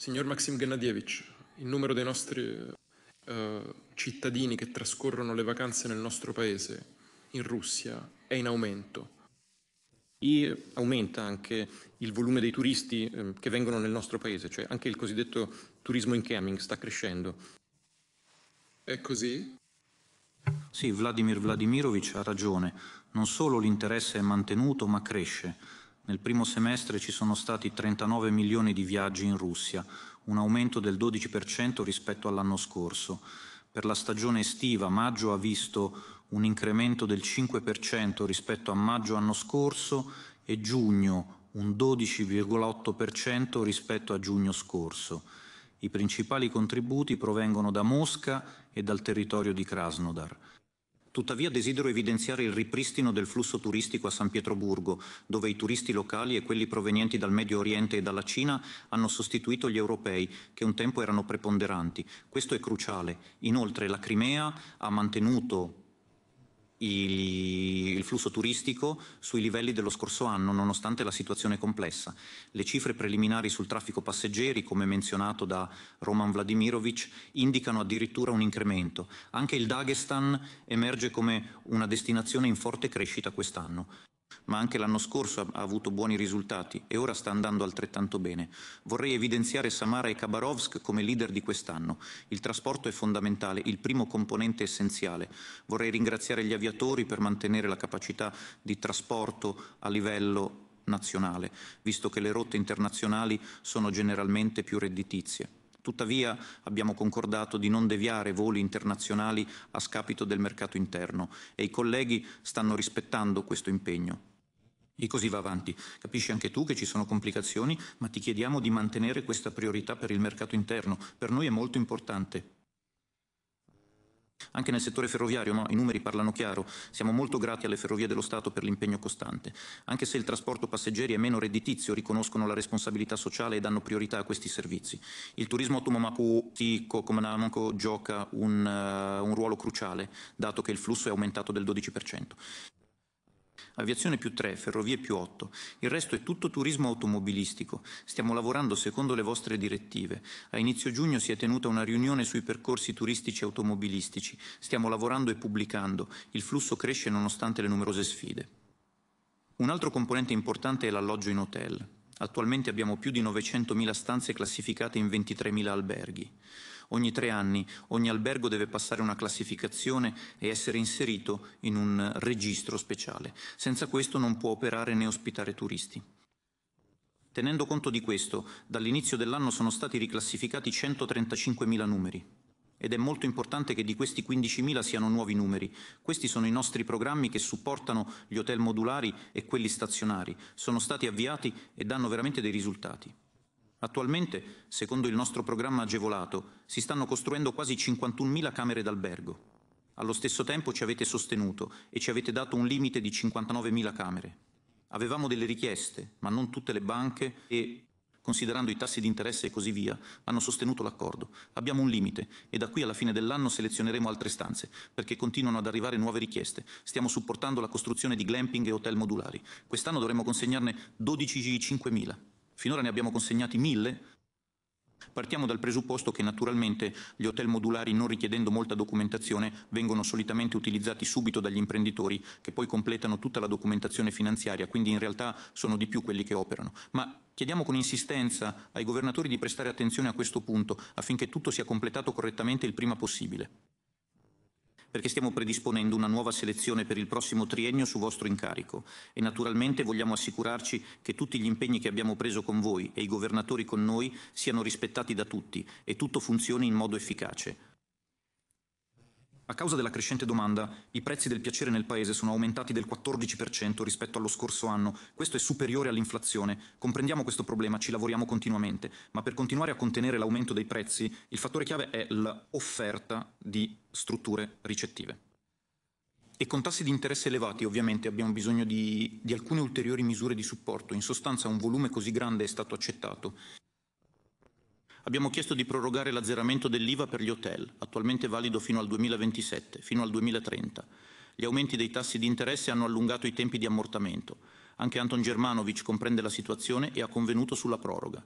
Signor Maxim Gennadievich, il numero dei nostri uh, cittadini che trascorrono le vacanze nel nostro paese, in Russia, è in aumento. E aumenta anche il volume dei turisti eh, che vengono nel nostro paese, cioè anche il cosiddetto turismo incoming sta crescendo. È così? Sì, Vladimir Vladimirovich ha ragione. Non solo l'interesse è mantenuto, ma cresce. Nel primo semestre ci sono stati 39 milioni di viaggi in Russia, un aumento del 12% rispetto all'anno scorso. Per la stagione estiva maggio ha visto un incremento del 5% rispetto a maggio anno scorso e giugno un 12,8% rispetto a giugno scorso. I principali contributi provengono da Mosca e dal territorio di Krasnodar. Tuttavia desidero evidenziare il ripristino del flusso turistico a San Pietroburgo, dove i turisti locali e quelli provenienti dal Medio Oriente e dalla Cina hanno sostituito gli europei, che un tempo erano preponderanti. Questo è cruciale. Inoltre la Crimea ha mantenuto il flusso turistico sui livelli dello scorso anno, nonostante la situazione complessa. Le cifre preliminari sul traffico passeggeri, come menzionato da Roman Vladimirovic, indicano addirittura un incremento. Anche il Dagestan emerge come una destinazione in forte crescita quest'anno ma anche l'anno scorso ha avuto buoni risultati e ora sta andando altrettanto bene. Vorrei evidenziare Samara e Khabarovsk come leader di quest'anno. Il trasporto è fondamentale, il primo componente essenziale. Vorrei ringraziare gli aviatori per mantenere la capacità di trasporto a livello nazionale, visto che le rotte internazionali sono generalmente più redditizie. Tuttavia abbiamo concordato di non deviare voli internazionali a scapito del mercato interno e i colleghi stanno rispettando questo impegno. E così va avanti. Capisci anche tu che ci sono complicazioni, ma ti chiediamo di mantenere questa priorità per il mercato interno. Per noi è molto importante. Anche nel settore ferroviario no? i numeri parlano chiaro, siamo molto grati alle ferrovie dello Stato per l'impegno costante. Anche se il trasporto passeggeri è meno redditizio, riconoscono la responsabilità sociale e danno priorità a questi servizi. Il turismo automomaco come Namco gioca un, uh, un ruolo cruciale, dato che il flusso è aumentato del 12% aviazione più 3, ferrovie più 8. Il resto è tutto turismo automobilistico. Stiamo lavorando secondo le vostre direttive. A inizio giugno si è tenuta una riunione sui percorsi turistici automobilistici. Stiamo lavorando e pubblicando. Il flusso cresce nonostante le numerose sfide. Un altro componente importante è l'alloggio in hotel. Attualmente abbiamo più di 900.000 stanze classificate in 23.000 alberghi. Ogni tre anni ogni albergo deve passare una classificazione e essere inserito in un registro speciale. Senza questo non può operare né ospitare turisti. Tenendo conto di questo, dall'inizio dell'anno sono stati riclassificati 135.000 numeri. Ed è molto importante che di questi 15.000 siano nuovi numeri. Questi sono i nostri programmi che supportano gli hotel modulari e quelli stazionari. Sono stati avviati e danno veramente dei risultati. Attualmente, secondo il nostro programma agevolato, si stanno costruendo quasi 51.000 camere d'albergo. Allo stesso tempo ci avete sostenuto e ci avete dato un limite di 59.000 camere. Avevamo delle richieste, ma non tutte le banche e, considerando i tassi di interesse e così via, hanno sostenuto l'accordo. Abbiamo un limite e da qui alla fine dell'anno selezioneremo altre stanze, perché continuano ad arrivare nuove richieste. Stiamo supportando la costruzione di glamping e hotel modulari. Quest'anno dovremo consegnarne 12 5.000. Finora ne abbiamo consegnati mille. Partiamo dal presupposto che naturalmente gli hotel modulari, non richiedendo molta documentazione, vengono solitamente utilizzati subito dagli imprenditori che poi completano tutta la documentazione finanziaria, quindi in realtà sono di più quelli che operano. Ma chiediamo con insistenza ai governatori di prestare attenzione a questo punto affinché tutto sia completato correttamente il prima possibile perché stiamo predisponendo una nuova selezione per il prossimo triennio su vostro incarico e naturalmente vogliamo assicurarci che tutti gli impegni che abbiamo preso con voi e i governatori con noi siano rispettati da tutti e tutto funzioni in modo efficace. A causa della crescente domanda, i prezzi del piacere nel Paese sono aumentati del 14% rispetto allo scorso anno. Questo è superiore all'inflazione. Comprendiamo questo problema, ci lavoriamo continuamente, ma per continuare a contenere l'aumento dei prezzi, il fattore chiave è l'offerta di strutture ricettive. E con tassi di interesse elevati ovviamente abbiamo bisogno di, di alcune ulteriori misure di supporto. In sostanza un volume così grande è stato accettato Abbiamo chiesto di prorogare l'azzeramento dell'IVA per gli hotel, attualmente valido fino al 2027, fino al 2030. Gli aumenti dei tassi di interesse hanno allungato i tempi di ammortamento. Anche Anton Germanovic comprende la situazione e ha convenuto sulla proroga.